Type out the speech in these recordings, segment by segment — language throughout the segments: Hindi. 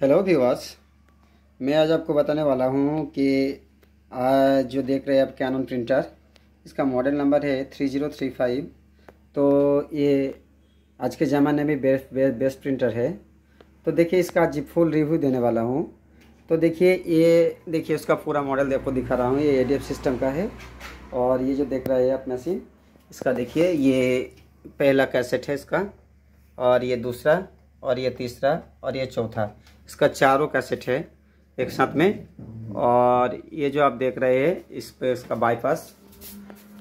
हेलो व्यूअर्स मैं आज आपको बताने वाला हूँ कि आज जो देख रहे हैं आप कैनन प्रिंटर इसका मॉडल नंबर है थ्री ज़ीरो थ्री फाइव तो ये आज के ज़माने में बेस्ट बे, बेस्ट प्रिंटर है। तो देखिए इसका आज फुल रिव्यू देने वाला हूँ। तो देखिए ये देखिए उसका पूरा मॉडल आपको दिखा रहा हूँ। ये एडीएफ सिस्टम का है। और ये जो देख रहे हैं आप मशीन इसका देखिए ये पहला कैसेट है इसका। और ये दूसरा और ये तीसरा और ये चौथा। इसका चारों कैसेट है, एक साथ में। और ये जो आप देख रहे हैं, इस पे इसका बाईपास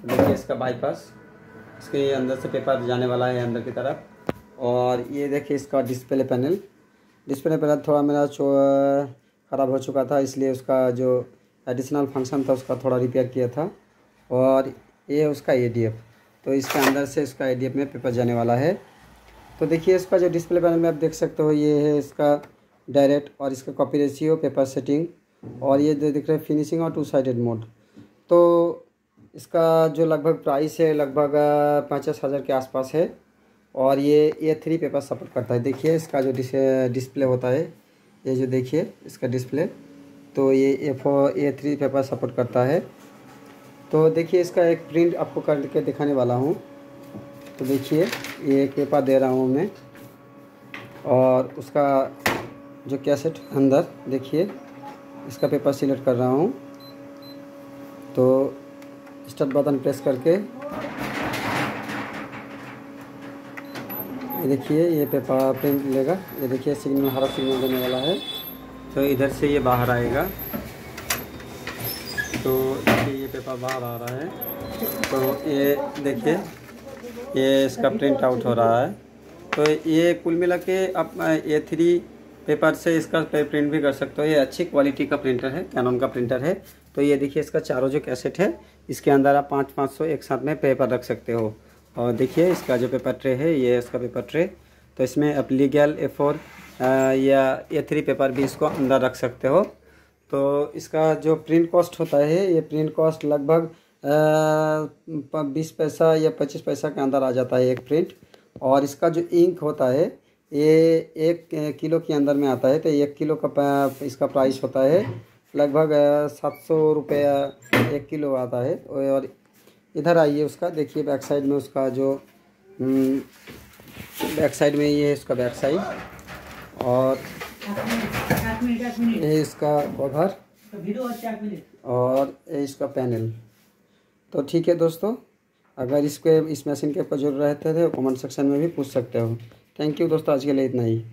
देखिए इसका बाईपास इसके अंदर से पेपर जाने वाला है अंदर की तरफ़। और ये देखिए इसका डिस्प्ले पैनल डिस्प्ले पैनल थोड़ा मेरा ख़राब हो चुका था, इसलिए उसका जो एडिशनल फ़ंक्शन था, उसका थोड़ा रिपेयर किया था। और ये उसका एडीएफ तो इसके अंदर से इसका एडीएफ में पेपर जाने वाला है। तो देखिए इसका जो डिस्प्ले पैनल में आप देख सकते हो, ये है इसका डायरेक्ट और इसका कॉपी रेशियो पेपर सेटिंग और ये जो दिख रहा है फिनिशिंग और टू साइडेड मोड तो इसका जो लगभग प्राइस है, लगभग पचास हज़ार के आसपास है, और ये ए थ्री पेपर सपोर्ट करता है। देखिए, इसका जो डिस्प्ले होता है, ये जो देखिए, इसका डिस्प्ले तो ये A four A three paper support करता है। तो देखिए, इसका एक प्रिंट आपको करके दिखाने वाला हूँ। तो देखिए, ये पेपर दे रहा हूँ मैं, और उसका जो कैसेट अंदर, देखिए, इसका पेपर सिलेक्ट कर रहा हूँ। तो स्टार्ट बटन प्रेस करके, ये देखिए, ये पेपर प्रिंट लेगा। ये देखिए सिग्नल हरा सिग्नल देने वाला है। तो इधर से ये बाहर आएगा। तो देखिए, ये पेपर बाहर आ रहा है। तो ये देखिए, ये इसका प्रिंट आउट हो रहा है। तो ये कुल मिला के आप ए थ्री पेपर से इसका प्रिंट भी कर सकते हो। ये अच्छी क्वालिटी का प्रिंटर है कैनन का प्रिंटर है। तो ये देखिए, इसका चारों जो कैसेट है, इसके अंदर आप पाँच पाँच सौ एक साथ में पेपर रख सकते हो। और देखिए, इसका जो पेपर ट्रे है, ये इसका पेपर ट्रे तो इसमें आप लीगल ए फोर या ए थ्री पेपर भी इसको अंदर रख सकते हो। तो इसका जो प्रिंट कॉस्ट होता है, ये प्रिंट कॉस्ट लगभग बीस पैसा या पच्चीस पैसा के अंदर आ जाता है एक प्रिंट और इसका जो इंक होता है ये एक किलो के अंदर में आता है तो एक किलो का इसका प्राइस होता है, लगभग सात सौ रुपया एक किलो आता है, और इधर आइए उसका, देखिए बैक साइड में उसका जो बैक साइड में ये है इसका बैक साइड और ये इसका कवर और ये इसका पैनल तो ठीक है दोस्तों, अगर इसके, इस मशीन के ऊपर ज़रूर रहते थे कमेंट सेक्शन में भी पूछ सकते हो। थैंक यू दोस्तों. आज के लिए इतना ही.